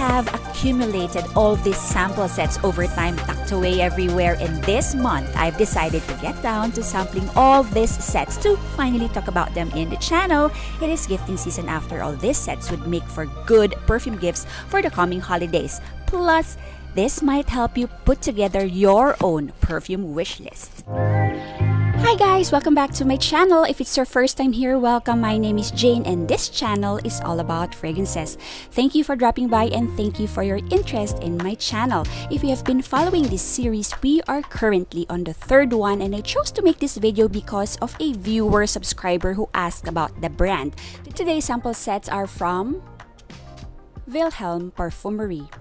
have accumulated all these sample sets over time tucked away everywhere and this month I've decided to get down to sampling all these sets to finally talk about them in the channel. It is gifting season after all these sets would make for good perfume gifts for the coming holidays. Plus, this might help you put together your own perfume wish list. Hi guys, welcome back to my channel. If it's your first time here, welcome. My name is Jane and this channel is all about fragrances. Thank you for dropping by and thank you for your interest in my channel. If you have been following this series, we are currently on the third one and I chose to make this video because of a viewer subscriber who asked about the brand. Today's sample sets are from Vilhelm Parfumerie.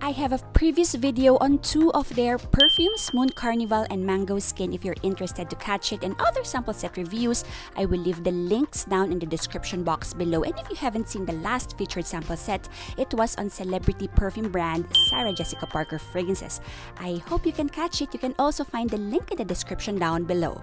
I have a previous video on two of their perfumes, Moon Carnival and Mango Skin. If you're interested to catch it and other sample set reviews, I will leave the links down in the description box below. And if you haven't seen the last featured sample set, it was on celebrity perfume brand Sarah Jessica Parker Fragrances. I hope you can catch it. You can also find the link in the description down below.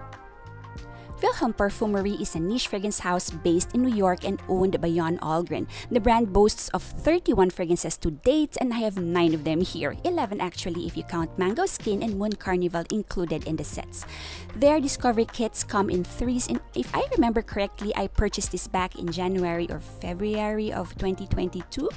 Vilhelm Perfumery is a niche fragrance house based in New York and owned by Jan Ahlgren. The brand boasts of 31 fragrances to date and I have 9 of them here, 11 actually if you count Mango Skin and Moon Carnival included in the sets. Their discovery kits come in threes and if I remember correctly, I purchased this back in January or February of 2022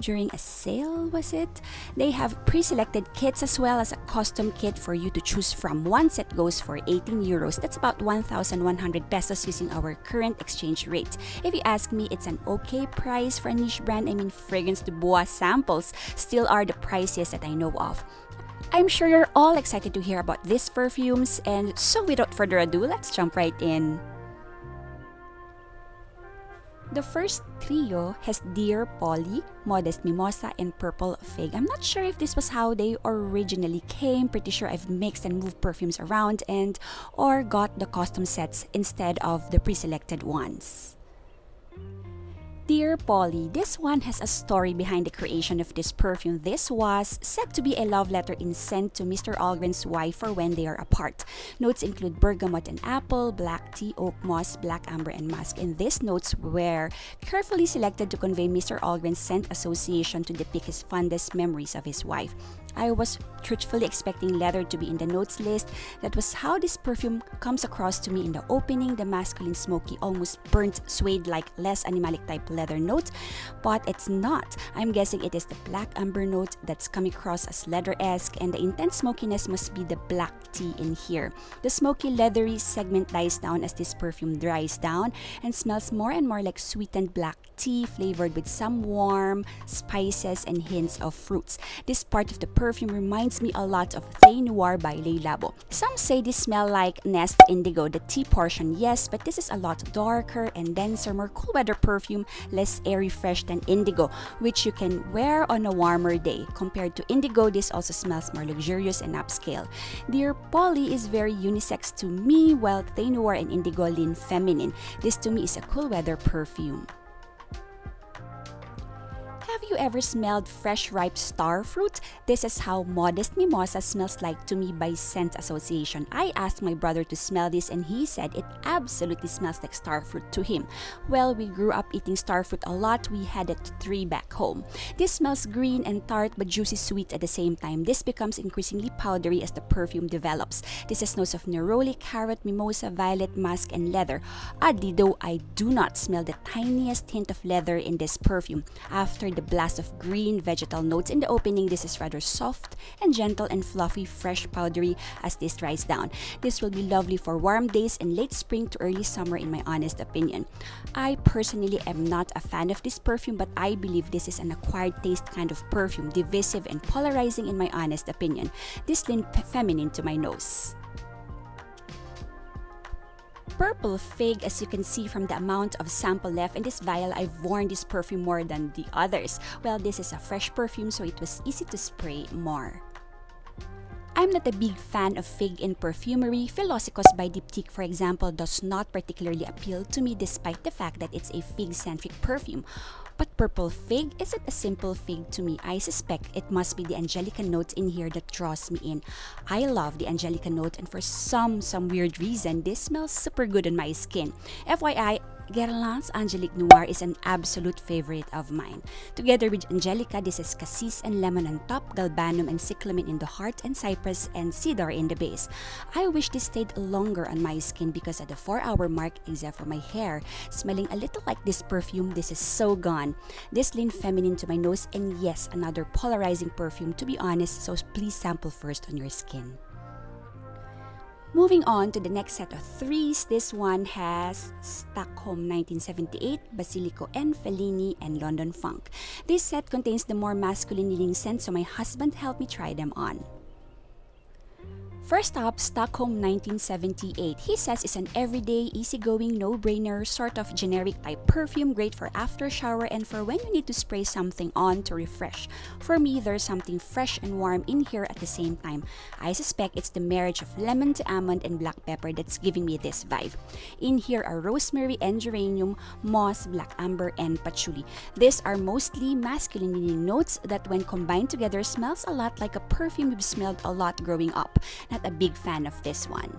during a sale, was it? They have pre-selected kits as well as a custom kit for you to choose from. One set goes for 18 euros. That's about 1,100 pesos using our current exchange rate. If you ask me, it's an okay price for a niche brand. I mean, Fragrance du Bois samples still are the priciest that I know of. I'm sure you're all excited to hear about these perfumes, and so without further ado, let's jump right in. The first trio has Dear Polly, Modest Mimosa, and Purple Fig. I'm not sure if this was how they originally came. Pretty sure I've mixed and moved perfumes around and or got the custom sets instead of the pre-selected ones. Dear Polly, this one has a story behind the creation of this perfume. This was said to be a love letter in sent to Mr. Ahlgren's wife for when they are apart. Notes include bergamot and apple, black tea, oak moss, black amber, and musk. And these notes were carefully selected to convey Mr. Ahlgren's scent association to depict his fondest memories of his wife. I was truthfully expecting leather to be in the notes list. That was how this perfume comes across to me in the opening, the masculine smoky, almost burnt suede like less animalic type leather note, but it's not. I'm guessing it is the black amber note that's coming across as leather-esque and the intense smokiness must be the black tea in here. The smoky leathery segment dies down as this perfume dries down and smells more and more like sweetened black tea flavored with some warm spices and hints of fruits. This part of the perfume reminds me a lot of Thé Noir by Le Labo. Some say this smell like Nest Indigo, the tea portion, yes, but this is a lot darker and denser, more cool weather perfume, less airy fresh than Indigo, which you can wear on a warmer day. Compared to Indigo, this also smells more luxurious and upscale. Dear Polly is very unisex to me, while Thé Noir and Indigo lean feminine. This to me is a cool weather perfume. Have you ever smelled fresh ripe star fruit? This is how Modest Mimosa smells like to me by scent association. I asked my brother to smell this and he said it absolutely smells like star fruit to him. Well, we grew up eating star fruit a lot. We had it three back home. This smells green and tart but juicy sweet at the same time. This becomes increasingly powdery as the perfume develops. This has notes of neroli, carrot, mimosa, violet, musk, and leather. Oddly though, I do not smell the tiniest hint of leather in this perfume. After the blast of green vegetal notes in the opening. This is rather soft and gentle and fluffy, fresh, powdery as this dries down. This will be lovely for warm days in late spring to early summer in my honest opinion. I personally am not a fan of this perfume but I believe this is an acquired taste kind of perfume, divisive and polarizing in my honest opinion. This lean feminine to my nose. Purple Fig, as you can see from the amount of sample left in this vial, I've worn this perfume more than the others. Well, this is a fresh perfume so it was easy to spray more. I'm not a big fan of fig in perfumery. Philosykos by Diptyque, for example, does not particularly appeal to me despite the fact that it's a fig-centric perfume. But purple fig isn't a simple fig to me. I suspect it must be the Angelica note in here that draws me in. I love the Angelica note and for some some weird reason, this smells super good on my skin. FYI, Guerlain's Angelique Noir is an absolute favorite of mine. Together with Angelica, this is cassis and lemon on top, galbanum and cyclamen in the heart, and cypress and cedar in the base. I wish this stayed longer on my skin because at the 4 hour mark, except for my hair, smelling a little like this perfume, this is so gone. This lean feminine to my nose, and yes, another polarizing perfume to be honest, so please sample first on your skin. Moving on to the next set of threes, this one has Stockholm 1978, Basilico and Fellini, and London Funk. This set contains the more masculine leaning scents, so my husband helped me try them on. First up, Stockholm 1978. He says it's an everyday, easygoing, no-brainer, sort of generic type perfume, great for after shower and for when you need to spray something on to refresh. For me, there's something fresh and warm in here at the same time. I suspect it's the marriage of lemon to almond and black pepper that's giving me this vibe. In here are rosemary and geranium, moss, black amber, and patchouli. These are mostly masculine notes that when combined together smells a lot like a perfume we've smelled a lot growing up not a big fan of this one.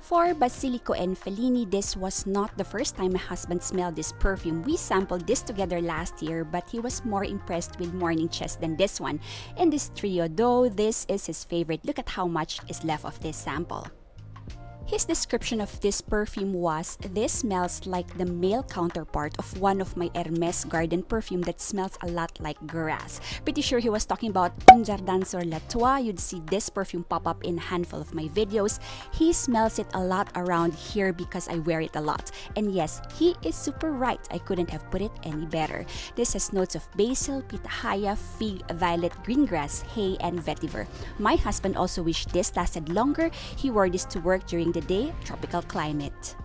For Basilico and Fellini, this was not the first time my husband smelled this perfume. We sampled this together last year, but he was more impressed with Morning Chess than this one. In this trio, though, this is his favorite. Look at how much is left of this sample. His description of this perfume was, This smells like the male counterpart of one of my Hermes garden perfume that smells a lot like grass. Pretty sure he was talking about Un Jardin sur la Toile. You'd see this perfume pop up in a handful of my videos. He smells it a lot around here because I wear it a lot. And yes, he is super right. I couldn't have put it any better. This has notes of basil, pitahaya, fig, violet, green grass, hay, and vetiver. My husband also wished this lasted longer. He wore this to work during the day tropical climate.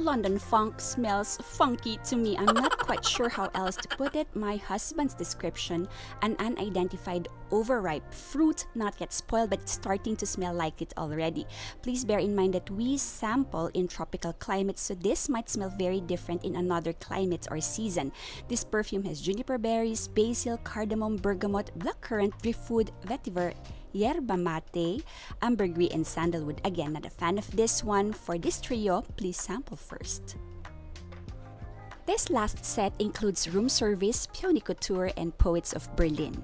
London funk smells funky to me. I'm not quite sure how else to put it. My husband's description an unidentified overripe fruit, not yet spoiled, but starting to smell like it already. Please bear in mind that we sample in tropical climates, so this might smell very different in another climate or season. This perfume has juniper berries, basil, cardamom, bergamot, blackcurrant, driftwood, vetiver, yerba mate, ambergris, and sandalwood. Again, not a fan of this one. For this trio, please sample first. This last set includes room service, Peony Couture, and Poets of Berlin.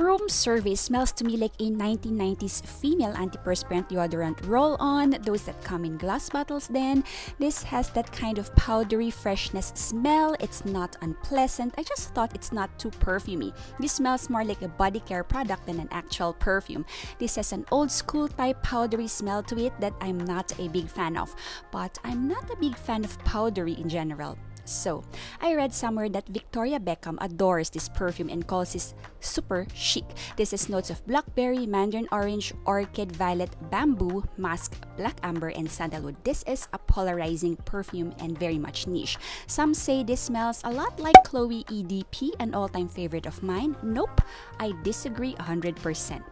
Room Service smells to me like a 1990s female antiperspirant deodorant roll-on, those that come in glass bottles then. This has that kind of powdery freshness smell. It's not unpleasant. I just thought it's not too perfumey. This smells more like a body care product than an actual perfume. This has an old school type powdery smell to it that I'm not a big fan of. But I'm not a big fan of powdery in general. So, I read somewhere that Victoria Beckham adores this perfume and calls it super chic. This is notes of blackberry, mandarin orange, orchid, violet, bamboo, musk, black amber, and sandalwood. This is a polarizing perfume and very much niche. Some say this smells a lot like Chloe EDP, an all-time favorite of mine. Nope, I disagree 100%.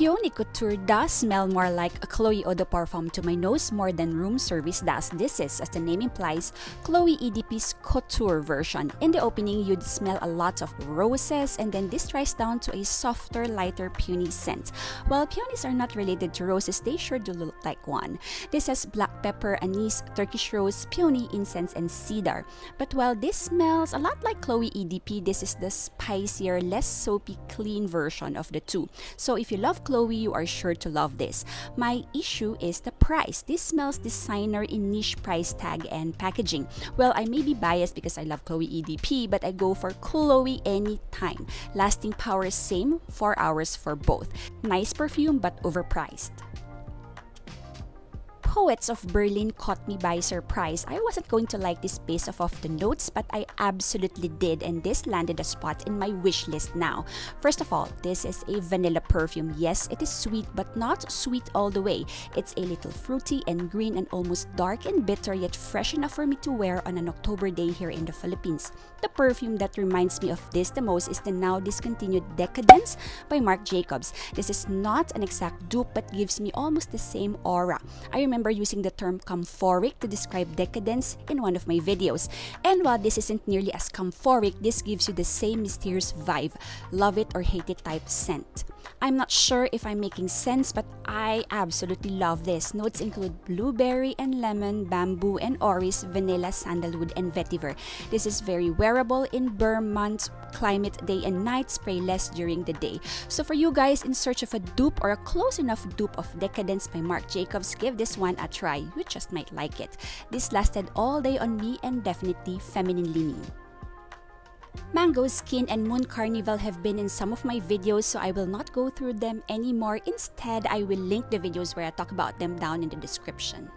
Peony Couture does smell more like a Chloe Eau de Parfum to my nose more than room service does. This is, as the name implies, Chloe EDP's Couture version. In the opening, you'd smell a lot of roses and then this dries down to a softer, lighter peony scent. While peonies are not related to roses, they sure do look like one. This has black pepper, anise, Turkish rose, peony, incense, and cedar. But while this smells a lot like Chloe EDP, this is the spicier, less soapy, clean version of the two. So if you love Chloe, you are sure to love this. My issue is the price. This smells designer in niche price tag and packaging. Well, I may be biased because I love Chloe EDP, but I go for Chloe anytime. Lasting power same, 4 hours for both. Nice perfume but overpriced. Poets of Berlin caught me by surprise. I wasn't going to like this off of the notes, but I absolutely did, and this landed a spot in my wish list now. First of all, this is a vanilla perfume. Yes, it is sweet, but not sweet all the way. It's a little fruity and green and almost dark and bitter, yet fresh enough for me to wear on an October day here in the Philippines. The perfume that reminds me of this the most is the now discontinued Decadence by Marc Jacobs. This is not an exact dupe, but gives me almost the same aura. I remember using the term camphoric to describe decadence in one of my videos. And while this isn't nearly as camphoric, this gives you the same mysterious vibe, love it or hate it type scent. I'm not sure if I'm making sense, but I absolutely love this. Notes include blueberry and lemon, bamboo and orris, vanilla, sandalwood, and vetiver. This is very wearable in burn months, climate, day and night, spray less during the day. So for you guys in search of a dupe or a close enough dupe of Decadence by Marc Jacobs, give this one a try. You just might like it. This lasted all day on me and definitely feminine leaning. Mango Skin and Moon Carnival have been in some of my videos so I will not go through them anymore. Instead, I will link the videos where I talk about them down in the description.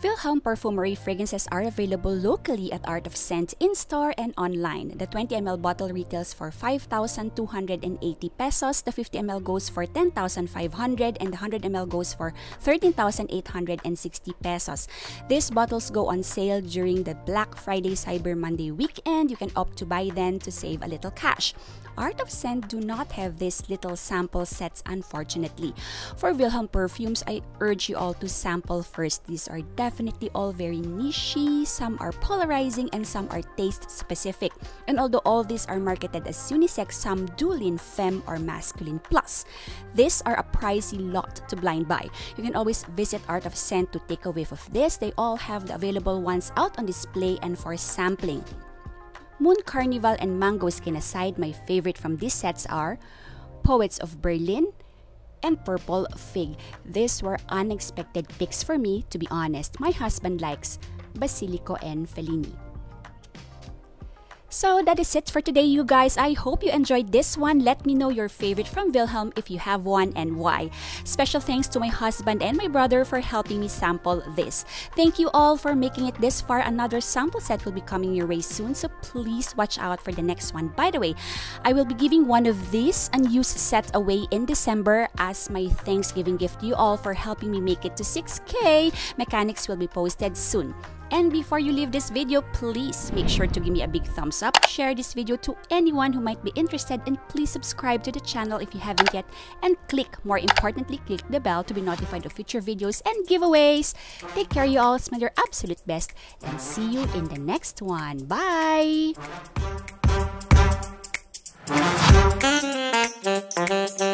Vilhelm Perfumery fragrances are available locally at Art of Scent in-store and online. The 20ml bottle retails for 5,280 pesos, the 50ml goes for 10,500, and the 100ml goes for 13,860 pesos. These bottles go on sale during the Black Friday Cyber Monday weekend. You can opt to buy then to save a little cash. Art of Scent do not have these little sample sets unfortunately. For Vilhelm perfumes, I urge you all to sample first. These are definitely all very nichey, some are polarizing, and some are taste specific. And although all these are marketed as unisex, some do lean femme or masculine plus. These are a pricey lot to blind buy. You can always visit Art of Scent to take a whiff of this. They all have the available ones out on display and for sampling. Moon Carnival and Mango Skin aside, my favorite from these sets are Poets of Berlin and Purple Fig. These were unexpected picks for me, to be honest. My husband likes Basilico and Fellini. So that is it for today, you guys. I hope you enjoyed this one. Let me know your favorite from Vilhelm if you have one and why. Special thanks to my husband and my brother for helping me sample this. Thank you all for making it this far. Another sample set will be coming your way soon, so please watch out for the next one. By the way, I will be giving one of these unused sets away in December as my Thanksgiving gift to you all for helping me make it to 6K. Mechanics will be posted soon. And before you leave this video, please make sure to give me a big thumbs up, share this video to anyone who might be interested, and please subscribe to the channel if you haven't yet, and click, more importantly, click the bell to be notified of future videos and giveaways. Take care you all, smell your absolute best, and see you in the next one. Bye!